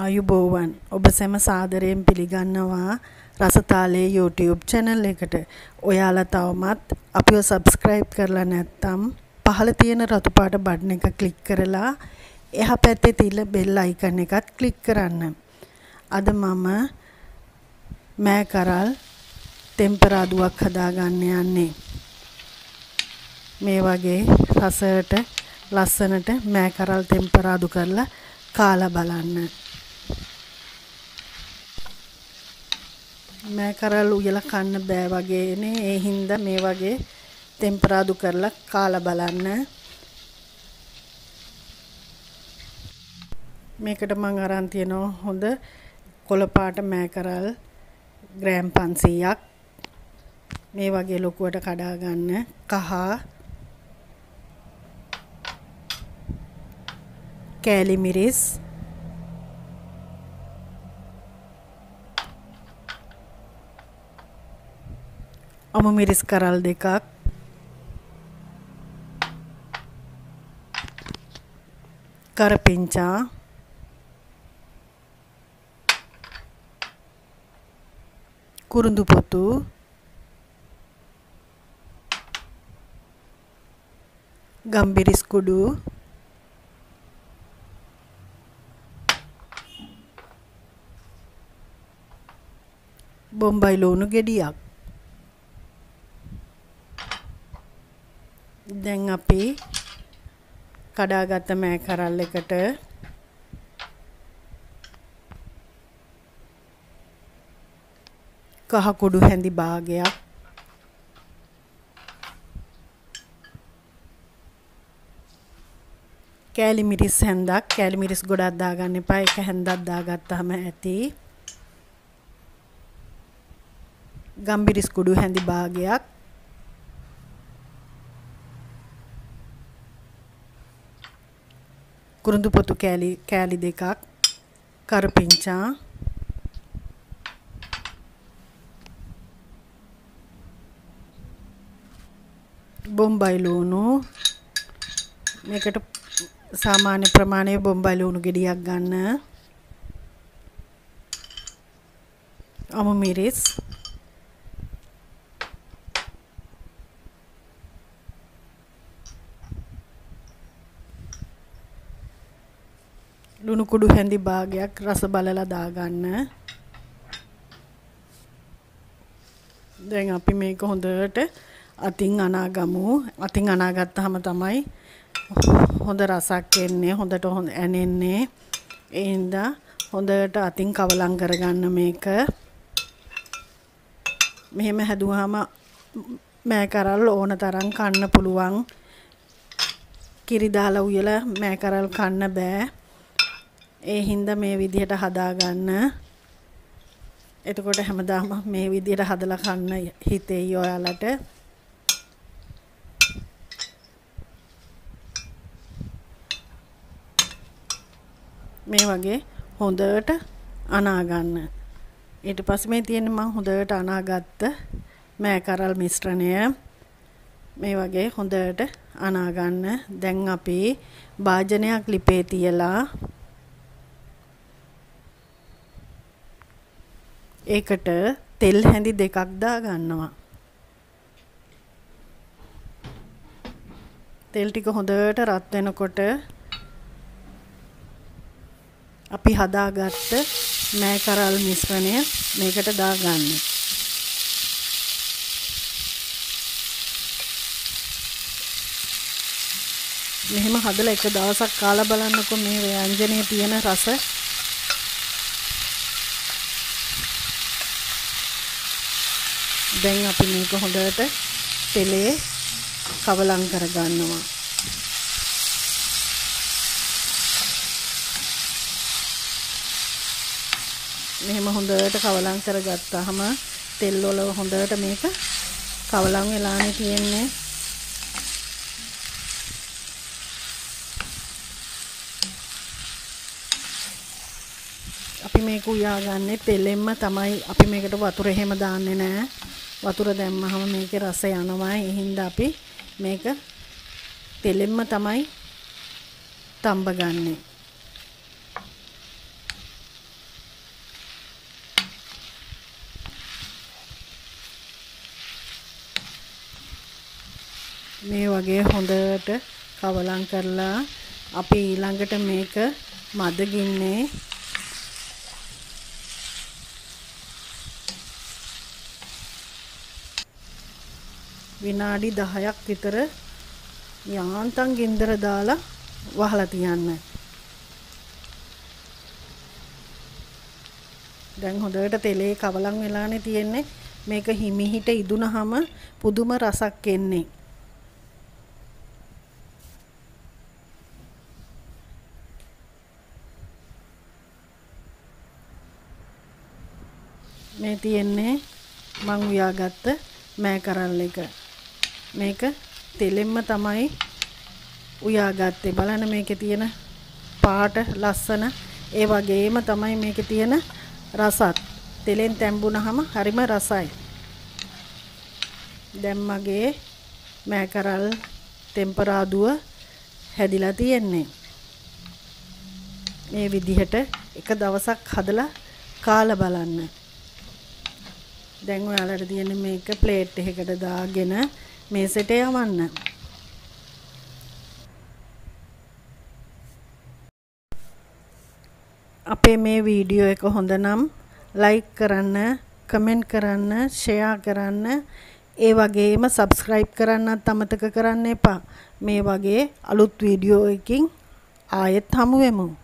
ආයුබෝවන් ඔබ සැම සාදරයෙන් පිළිගන්නවා රසතාලේ YouTube channel එකට. ඔයාලා තවමත් අපිව subscribe කරලා නැත්නම් පහළ තියෙන රතු පාට බටන් එක ක්ලික් කරලා එහා පැත්තේ තියෙන bell icon එකත් ක්ලික් කරන්න. අද මම මෑ කරල් ටෙම්පරාදුවක් හදාගන්න යන්නේ. මේ වගේ රසයට ලස්සනට මෑ කරල් ටෙම්පරාදු කරලා කාලා බලන්න. මෑ කරල් උයලා කන්න බෑ වගේනේ ඒ හින්දා මේ වගේ ටෙම්පරාදු කරලා කාලා බලන්න. මේකට මම අරන් තියනවා හොඳ කොළ පාට මෑ කරල් ග්‍රෑම් 500ක් මේ වගේ ලොකුවට කඩා ගන්න කහ. කෑලි මිරිස්. අමු මිරිස් කරල් දෙකක් කරපිංචා කුරුඳු පොතු ගම්බිරිස් කුඩු බොම්බයි ලුණු ගෙඩියක් දැන් අපි කඩාගත්ත මෑ කරල් එකට. කහ කුඩු හැඳි භාගයක්. කෑලි මිරිස් හැන්දක්. කෑලි මිරිස් ගොඩක් දාගන්න එපා. එක හැන්දක් දාගත්තාම ඇති. ගම්බිරිස් කුඩු හැඳි භාගයක්. කුරුඳු පොතු කෑලි කෑලි දෙකක් කරපිංචා. බොම්බයි ලුණු. මේකට සාමාන්‍ය ප්‍රමාණයේ බොම්බයි ලුණු ගෙඩියක් ගන්න. අමු මිරිස් ලුණු කුඩු හැඳි භාගයක් රස බලලා දාගන්න. දැන් අපි මේක හොඳට අතින් අනාගමු. අතින් අනාගත්තාම තමයි හොඳ රසක් එන්නේ, හොඳට හොඳ ඇනෙන්නේ. ඒ හින්දා හොඳට අතින් කවලම් කරගන්න මේක. මෙහෙම හැදුවාම මෑ කරල් ඕන තරම් කන්න පුළුවන්. කිරි දාලා උයලා මෑ කරල් කන්න බෑ. ඒ හින්දා මේ විදිහට හදාගන්න. එතකොට හැමදාම මේ විදිහට හදලා කන්න හිතෙයි ඔයාලට. මේ වගේ හොඳට අනා ගන්න. ඊට පස්සේ මේ තියෙන්නේ මම හොඳට අනාගත්ත මෑ කරල් මිශ්‍රණය මේ වගේ හොඳට අනා ගන්න. දැන් අපි භාජනයක් ලිපේ තියලා ඒකට තෙල් හැඳි දෙකක් දා ගන්නවා. තෙල් ටික හොඳට රත් වෙනකොට අපි හදාගත්ත මෑ කරල් මිශ්‍රණය මේකට දා ගන්න. මෙහෙම හදලා එක දවසක් කාලා බලන්නකො මේ ව්‍යංජනයේ තියෙන රස දැන් අපි මේක හොඳට තෙලේ කවලම් කරගන්නවා. මෙහෙම හොඳට කවලම් කරගත්තාම තෙල් වල හොඳට මේක කවලම් වෙලානේ තියෙන්නේ. අපි මේක උයාගන්නේ තෙලෙන්ම තමයි අපි මේකට වතුර එහෙම දාන්නේ නැහැ. වතුර දැම්මහම මේකේ රස යනවා. ඒ හින්දා අපි මේක තෙලෙන්ම තමයි තඹ ගන්නෙ. මේ වගේ හොඳට කවලම් කරලා අපි ඊළඟට මේක මද ගින්නේ විනාඩි 10ක් විතර යාන්තම් ගින්දර දාලා වහලා තියන්න. දැන් හොඳට තෙලේ කවලම් වෙලානේ තියෙන්නේ. මේක හිමිහිට ඉදුණහම පුදුම රසක් එන්නේ. මේ තියෙන්නේ මං උයාගත්ත මෑ කරල් එක. මේක තෙලෙන්ම තමයි උයාගත්තේ. බලන්න මේකේ තියෙන පාට ලස්සන ඒ වගේම තමයි මේකේ තියෙන රසත්. තෙලෙන් තැම්බුනහම හරිම රසයි. දැන් මගේ මෑ කරල් ටෙම්පරාදුව හැදිලා තියෙන්නේ. මේ විදිහට එක දවසක් හදලා කාලා බලන්න. දැන් ඔයාලට තියෙන මේක ප්ලේට් එකකට දාගෙන මේසෙට යවන්න. අපේ මේ වීඩියෝ එක හොඳ නම් ලයික් කරන්න, කමෙන්ට් කරන්න, ෂෙයා කරන්න, ඒ වගේම සබස්ක්‍රයිබ් කරන්නත් අමතක කරන්න එපා. මේ වගේ අලුත් වීඩියෝ එකකින් ආයෙත් හමු වෙමු.